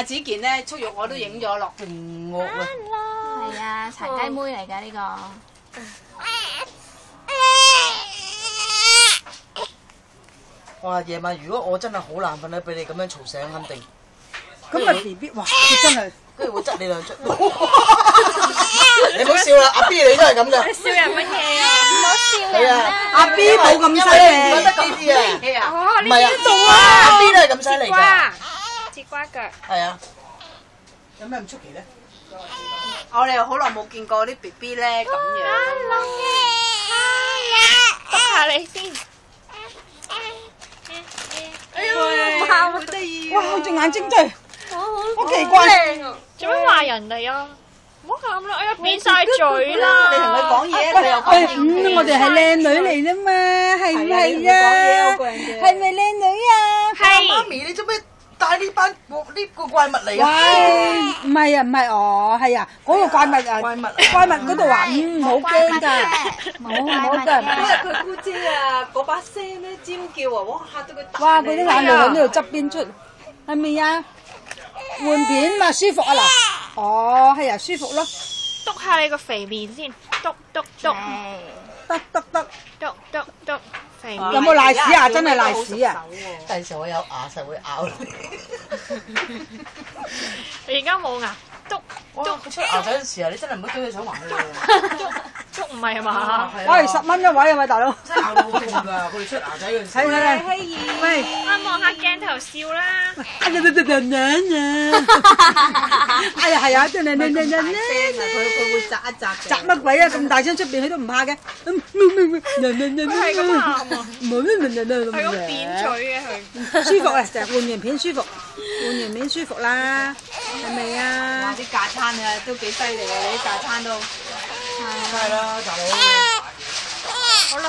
阿子健咧出肉我都影咗落。勁惡啊！係啊，柴雞妹嚟㗎呢個。哇！夜晚如果我真係好難瞓咧，俾你咁樣嘈醒，肯定咁啊 B B，哇！佢真係跟住會執你兩出。你唔好笑啦，阿 B 你都係咁噶。笑人乜嘢啊？唔好笑人啦。阿 B 冇咁犀利得咁。啲啊？唔係啊，做阿 B 都係咁犀利㗎。瓜，節瓜腳。係啊，有咩唔出奇咧？我哋好耐冇見過啲 B B 咧咁樣。督下你先。哎呀，好得意哇！佢隻眼睛真係好奇怪。做咩話人哋啊？唔好喊啦！哎呀，變晒嘴啦！你同佢講嘢，佢又講喂，英嗯，我哋係靚女嚟啫嘛，係唔係啊？係咪靚女啊？媽係咪你做咩帶呢班呢個怪物嚟喂，啊？唔係啊，唔係哦，係啊，嗰個怪物啊，怪物啊怪物嗰度话唔，好驚㗎，冇好怪物㗎因為。佢姑姐啊，嗰把聲咧尖叫啊，哇嚇到佢哇！佢啲眼淚喺呢度側邊出，係咪啊？換片嘛，舒服啊嗱，哦，係啊，舒服咯，督下你個肥面先，督督督督督。有冇賴屎啊？真係賴屎啊！第時我有牙實會咬你。你而家冇牙，督哇！佢出牙仔嗰陣時啊，你真係唔好追佢手環佢督唔係嘛？喎。喂，十蚊一位啊喂，大佬，真係咬到好痛㗎！佢哋出牙仔嗰陣時。睇睇睇，喂，啊，望下鏡頭笑啦！哎呀，哎呀，係啊，真係你你你聲啊，佢佢會扎一扎嘅。扎乜鬼啊？咁大聲出邊佢都唔怕嘅，佢係咁喊啊！係咁係扁嘴嘅佢。舒服啊！就係換完片舒服，換完片舒服啦，係咪哇！啊？啲架餐啊都幾犀利啊！你啲架餐都。梗係啦，大佬。好啦，